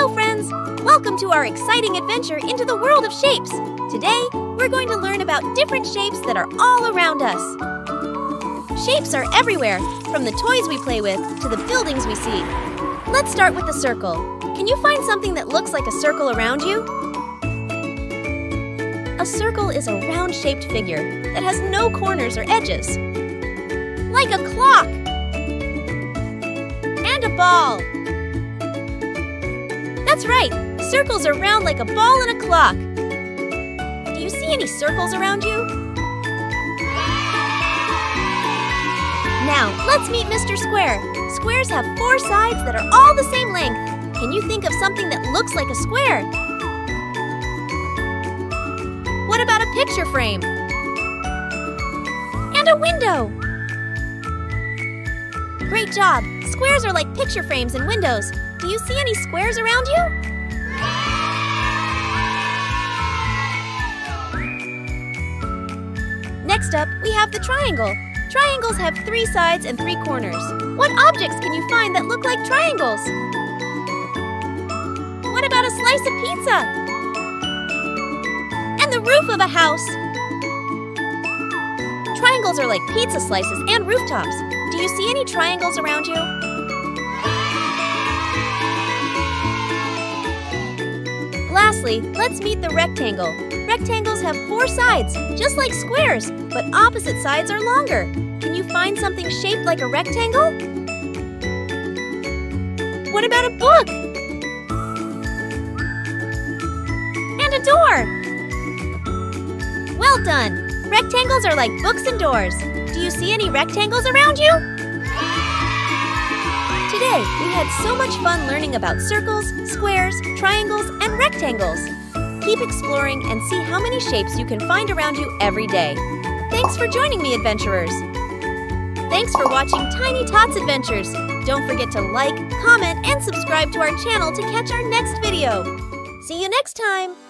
Hello, friends! Welcome to our exciting adventure into the world of shapes. Today, we're going to learn about different shapes that are all around us. Shapes are everywhere, from the toys we play with to the buildings we see. Let's start with the circle. Can you find something that looks like a circle around you? A circle is a round shaped figure that has no corners or edges. Like a clock! And a ball! That's right! Circles are round like a ball and a clock. Do you see any circles around you? Now, let's meet Mr. Square. Squares have four sides that are all the same length. Can you think of something that looks like a square? What about a picture frame? And a window! Great job! Squares are like picture frames and windows. Do you see any squares around you? Next up, we have the triangle. Triangles have three sides and three corners. What objects can you find that look like triangles? What about a slice of pizza? And the roof of a house? Triangles are like pizza slices and rooftops. Do you see any triangles around you? Lastly, let's meet the rectangle. Rectangles have four sides, just like squares, but opposite sides are longer. Can you find something shaped like a rectangle? What about a book? And a door! Well done! Rectangles are like books and doors. Do you see any rectangles around you? Today, we had so much fun learning about circles, squares, triangles, rectangles. Keep exploring and see how many shapes you can find around you every day. Thanks for joining me, adventurers. Thanks for watching Tiny Tots Adventures. Don't forget to like, comment, and subscribe to our channel to catch our next video. See you next time!